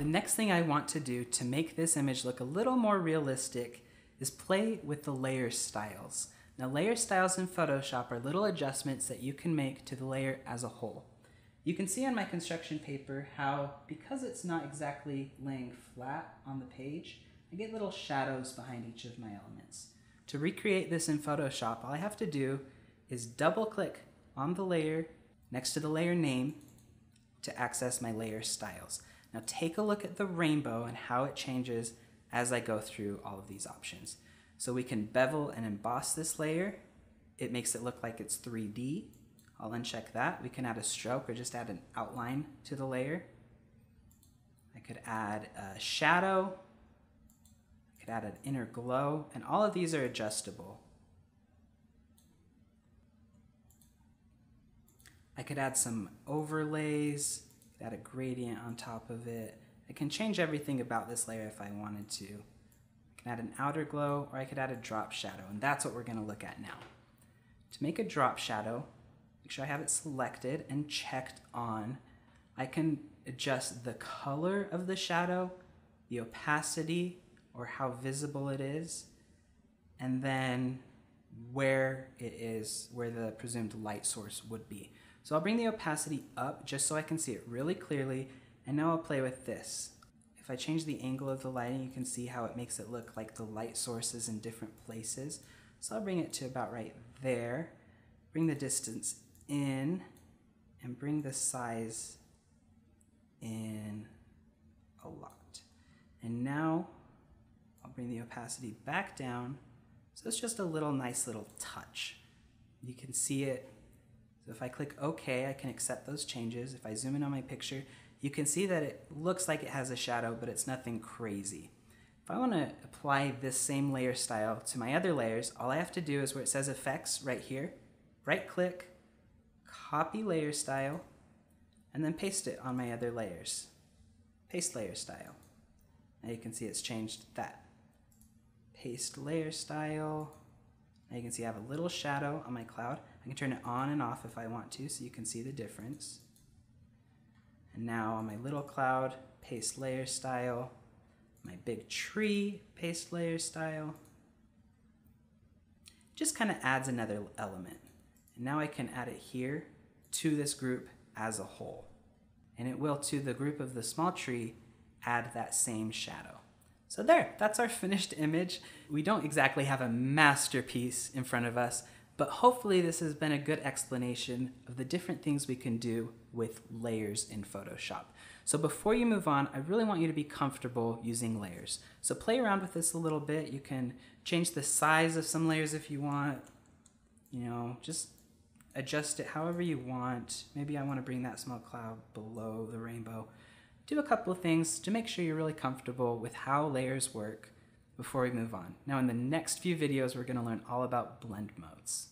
The next thing I want to do to make this image look a little more realistic is play with the layer styles. Now layer styles in Photoshop are little adjustments that you can make to the layer as a whole. You can see on my construction paper how, because it's not exactly laying flat on the page, I get little shadows behind each of my elements. To recreate this in Photoshop, all I have to do is double click on the layer next to the layer name to access my layer styles. Now take a look at the rainbow and how it changes as I go through all of these options. So we can bevel and emboss this layer. It makes it look like it's 3D. I'll uncheck that. We can add a stroke or just add an outline to the layer. I could add a shadow. I could add an inner glow, and all of these are adjustable. I could add some overlays, add a gradient on top of it. I can change everything about this layer if I wanted to. I can add an outer glow or I could add a drop shadow and that's what we're gonna look at now. To make a drop shadow, make sure I have it selected and checked on. I can adjust the color of the shadow, the opacity or how visible it is, and then where it is, where the presumed light source would be. So I'll bring the opacity up just so I can see it really clearly, and now I'll play with this. If I change the angle of the lighting, you can see how it makes it look like the light source is in different places. So I'll bring it to about right there, bring the distance in, and bring the size in a lot. And now I'll bring the opacity back down. So it's just a little nice little touch. You can see it so if I click OK, I can accept those changes. If I zoom in on my picture, you can see that it looks like it has a shadow, but it's nothing crazy. If I want to apply this same layer style to my other layers, all I have to do is where it says effects right here, right click, copy layer style, and then paste it on my other layers. Paste layer style. Now you can see it's changed that. Paste layer style. Now you can see I have a little shadow on my cloud. I can turn it on and off if I want to so you can see the difference. And now on my little cloud, paste layer style, my big tree, paste layer style. Just kind of adds another element. And now I can add it here to this group as a whole. And it will to the group of the small tree add that same shadow. So there, that's our finished image. We don't exactly have a masterpiece in front of us, but hopefully this has been a good explanation of the different things we can do with layers in Photoshop. So before you move on, I really want you to be comfortable using layers. So play around with this a little bit. You can change the size of some layers if you want. You know, just adjust it however you want. Maybe I want to bring that small cloud below the rainbow. Do a couple of things to make sure you're really comfortable with how layers work before we move on. Now in the next few videos, we're going to learn all about blend modes.